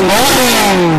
我